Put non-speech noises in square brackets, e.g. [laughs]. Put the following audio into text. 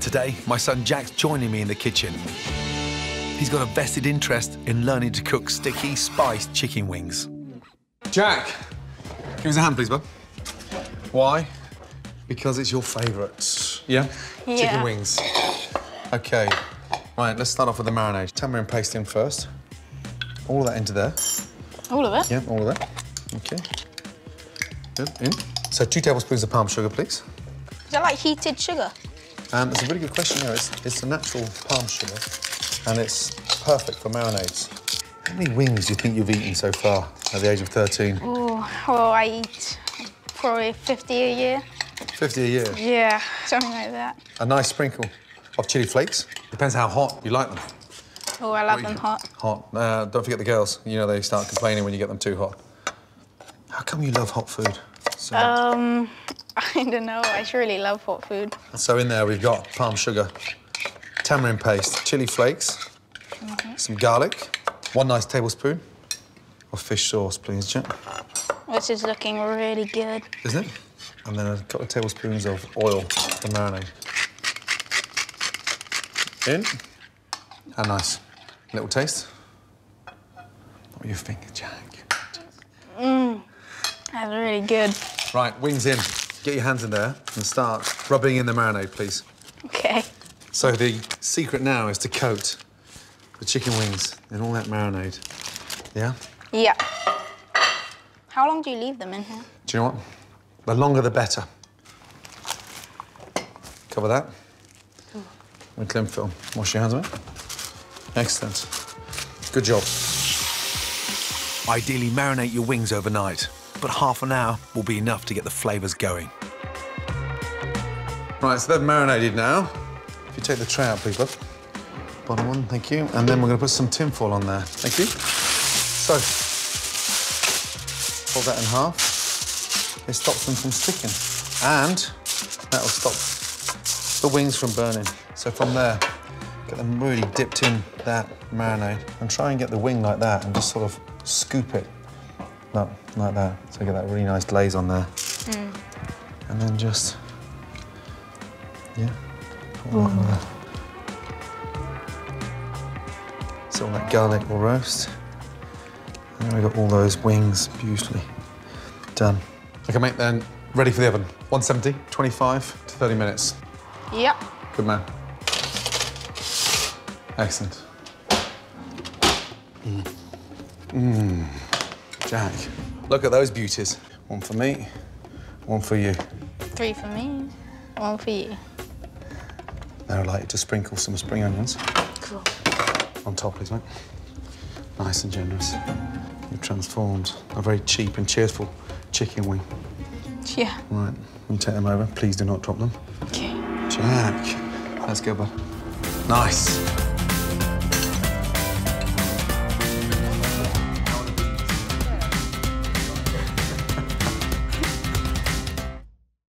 And today, my son Jack's joining me in the kitchen. He's got a vested interest in learning to cook sticky, spiced chicken wings. Jack, give us a hand, please, bud. Why? Because it's your favourite. Yeah? yeah? Chicken wings. Okay. Right, let's start off with the marinade. Tamarind paste in first. All of that into there. All of it? Yeah, all of that. Okay. Good, in. So two tablespoons of palm sugar, please. Is that like heated sugar? Um, it's a really good question there. It's, it's a natural palm sugar, and it's perfect for marinades. How many wings do you think you've eaten so far at the age of 13? Oh, well, I eat probably 50 a year. 50 a year. Yeah, something like that. A nice sprinkle of chili flakes. Depends how hot you like them. Oh, I love them hot. Hot. Uh, don't forget the girls. You know they start complaining when you get them too hot. How come you love hot food? So, Um, [laughs] I don't know. I just really love hot food. so in there we've got palm sugar, tamarind paste, chili flakes, some garlic, one nice tablespoon of fish sauce, please, Jack. This is looking really good. Isn't it? And then a couple of tablespoons of oil for marinade. In. How nice. Little taste. What do you think, Jack? Really good. Right, wings in. Get your hands in there and start rubbing in the marinade, please. Okay. So the secret now is to coat the chicken wings in all that marinade. Yeah? Yeah. How long do you leave them in here? Do you know what? The longer the better. Cover that. With cling film. Wash your hands of it. Excellent. Good job. Ideally, marinate your wings overnight, but half an hour will be enough to get the flavours going. Right, so they're marinated now. If you take the tray out, please, bud. Bottom one, thank you. And then we're going to put some tin foil on there. Thank you. So, fold that in half. It stops them from sticking. And that'll stop the wings from burning. So from there, get them really dipped in that marinade and try and get the wing like that and just sort of scoop it like, like that. So get that really nice glaze on there. Mm. And then just yeah. Put that on there. So all that garlic will roast. And then we've got all those wings beautifully done. Okay, mate, then ready for the oven. 170, 25 to 30 minutes. Yep. Good man. Excellent. Mmm. Jack, look at those beauties. One for me, one for you. Three for me, one for you. Now I'd like you to sprinkle some spring onions Cool. on top, please, mate. Nice and generous. You've transformed a very cheap and cheerful chicken wing. Yeah. Right, you take them over. Please do not drop them. Okay. Jack, let's go, bud. Nice.